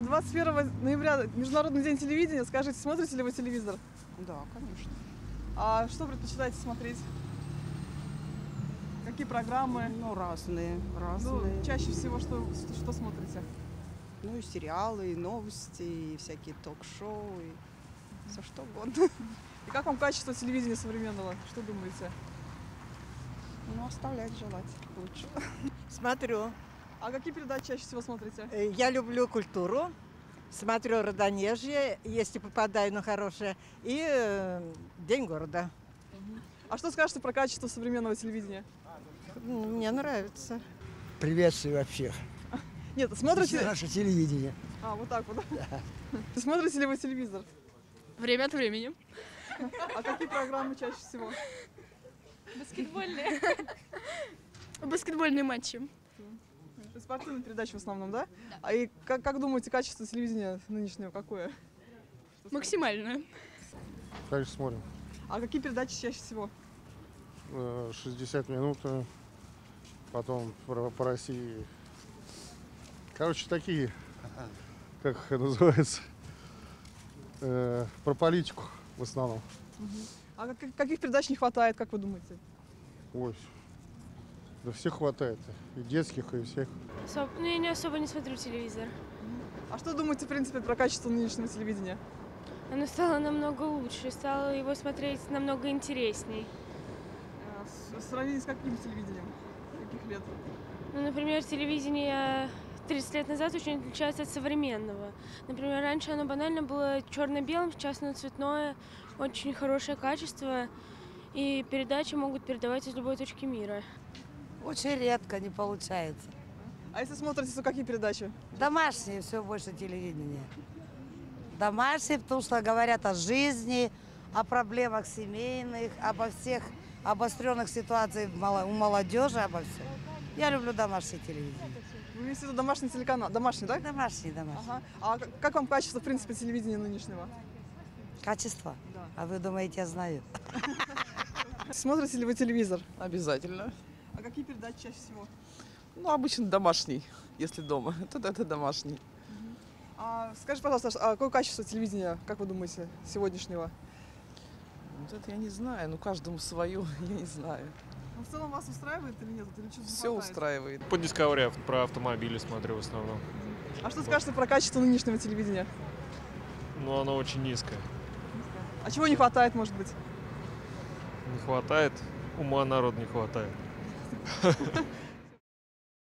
Двадцать ноября Международный день телевидения. Скажите, смотрите ли вы телевизор? Да, конечно. А что предпочитаете смотреть? Какие программы? Ну, разные, Ну, разные. чаще всего что, что, что смотрите? Ну, и сериалы, и новости, и всякие ток-шоу, и все что угодно. И как вам качество телевидения современного? Что думаете? Оставляет желать лучше. Смотрю. А какие передачи чаще всего смотрите? Э, Я люблю культуру. Смотрю «Родонежье», если попадаю на хорошее. И э, «День города». А что скажете про качество современного телевидения? Мне нравится. Приветствую всех. Нет, Это смотрите... наше телевидение. А, вот так вот. да? Смотрите ли вы телевизор? Время от времени. А какие программы чаще всего? Баскетбольные. Баскетбольные матчи. Спортивные передачи в основном, да? А и как, как думаете, качество телевидения нынешнего какое? Максимальную. Конечно, смотрим. А какие передачи чаще всего? Э, 60 минут, э, потом про- по России. Короче, такие, как их называется, э, про политику в основном. А как- каких передач не хватает, как вы думаете? Ой, да всех хватает, и детских, и всех. Особ- Ну, я не особо не смотрю телевизор. А что думаете, в принципе, про качество нынешнего телевидения? Оно стало намного лучше, стало его смотреть намного интересней. С- В сравнении с каким телевидением? Каких лет? Ну, например, телевидение 30 лет назад очень отличается от современного. Например, раньше оно банально было черно-белым, сейчас оно цветное, очень хорошее качество, и передачи могут передавать из любой точки мира. Очень редко не получается. А если смотрите, то какие передачи? Домашнее все больше телевидения. Домашние, потому что говорят о жизни, о проблемах семейных, обо всех обостренных ситуациях у молодежи, обо всем. Я люблю домашнее телевидение. Вы имеете в виду домашний телеканал? Домашний, да? Домашнее, домашнее. Ага. А как- вам качество, в принципе, телевидения нынешнего? Качество? Да. А вы думаете, я знаю? Смотрите ли вы телевизор? Обязательно. А какие передачи чаще всего? Ну, обычно домашний, если дома. Тогда это домашний. А скажи, пожалуйста, а какое качество телевидения, как вы думаете, сегодняшнего? Вот это я не знаю, ну каждому свое, я не знаю. Ну, в целом вас устраивает или нет? Или что-то не Все хватает? устраивает. По Discovery про автомобили смотрю в основном. А что скажете про качество нынешнего телевидения? Но оно очень низкое. А чего не хватает, может быть? Не хватает, ума народ не хватает.